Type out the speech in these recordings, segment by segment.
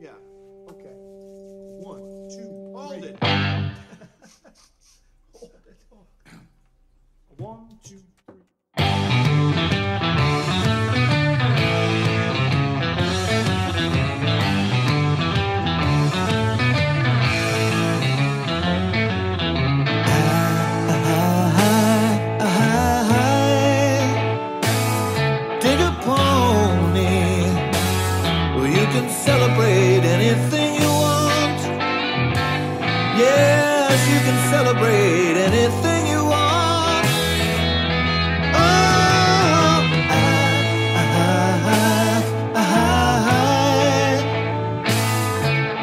Yeah. Okay. One, two, hold it. hold it. One, two, three. Can celebrate anything you want. Yes, you can celebrate anything you want. Oh, I, I, I,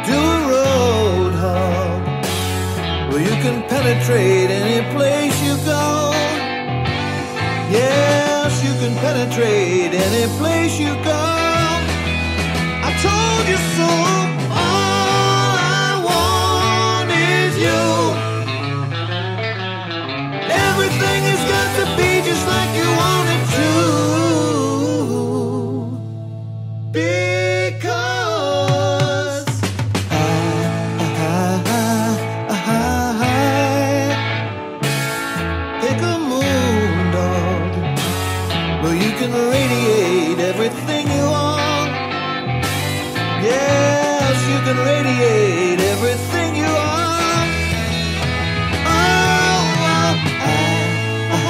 do a road hog where you can penetrate any place you go. Yes, you can penetrate any place you go. I told you so. All I want is you. Everything has got to be just like you want it to. Because I, pick a moon dog where you can radiate everything Can radiate everything you want. Oh, oh, I,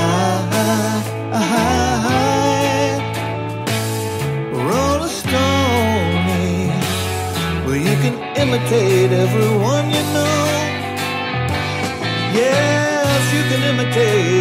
I, I, roll a stony where you can imitate everyone you know. Yes, you can imitate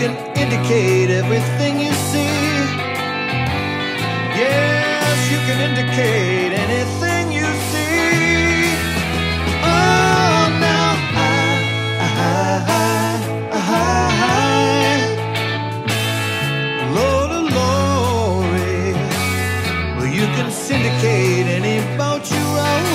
can indicate everything you see. Yes, you can indicate anything you see. Oh, now I, I, I, I, Lord of glory. Well, you can syndicate any boat you roll.